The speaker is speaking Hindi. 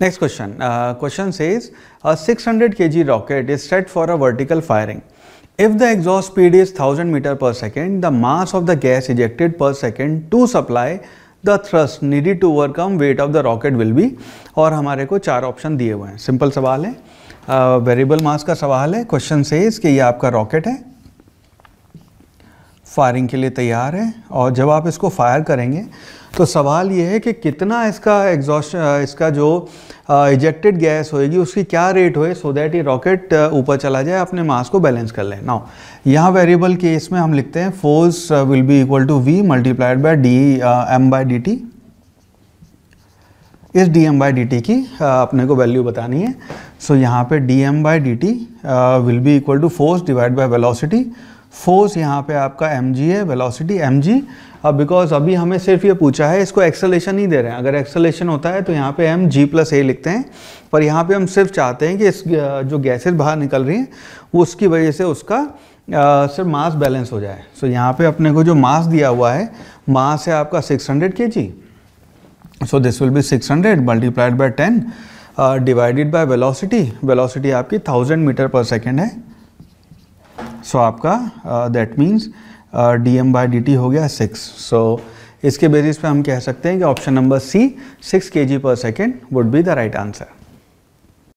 नेक्स्ट क्वेश्चन क्वेश्चन से is six hundred K G rocket is set for a vertical firing if the exhaust speed is thousand metre per second the mass of the gas ejected per second to supply the thrust needed to overcome weight of the rocket will be और हमारे को चार ऑप्शन दिए हुए हैं। सिंपल सवाल है। वेरिएबल uh, मास का सवाल है। क्वेश्चन से इज़ कि यह आपका रॉकेट है। फायरिंग के लिए तैयार है और जब आप इसको फायर करेंगे तो सवाल ये है कि कितना इसका एग्जॉस्ट इसका जो इजेक्टेड गैस होएगी उसकी क्या रेट होए सो दैट ये रॉकेट ऊपर चला जाए अपने मास को बैलेंस कर लें। नाउ यहाँ वेरिएबल केस में हम लिखते हैं force will be equal to V multiplied by D M by D T इस D M by D T की अपने को वैल्यू बतानी है। सो so, यहाँ पे D M by D T will be equal to force divide by velocity force यहाँ पे आपका एम है वेलोसिटी एम अब बिकॉज़ अभी हमें सिर्फ़ ये पूछा है इसको एक्सलेशन नहीं दे रहे हैं। अगर एक्सलेशन होता है तो यहाँ पे हम जी प्लस ए लिखते हैं। पर यहाँ पे हम सिर्फ़ चाहते हैं कि इस जो गैसेज बाहर निकल रही हैं उसकी वजह से उसका आ, सिर्फ़ मास बैलेंस हो जाए। सो so, यहाँ पे अपने को जो मास दिया हुआ है मास है आपका 600 hundred K G so this will be 600 hundred multiplied by ten divided by velocity velocity आपकी थाउज़ेंड मीटर पर सेकेंड है। सो आपका that means D M by D T हो गया सिक्स सो इसके बेसिस पे हम कह सकते हैं कि option number C six K G per second would be the right answer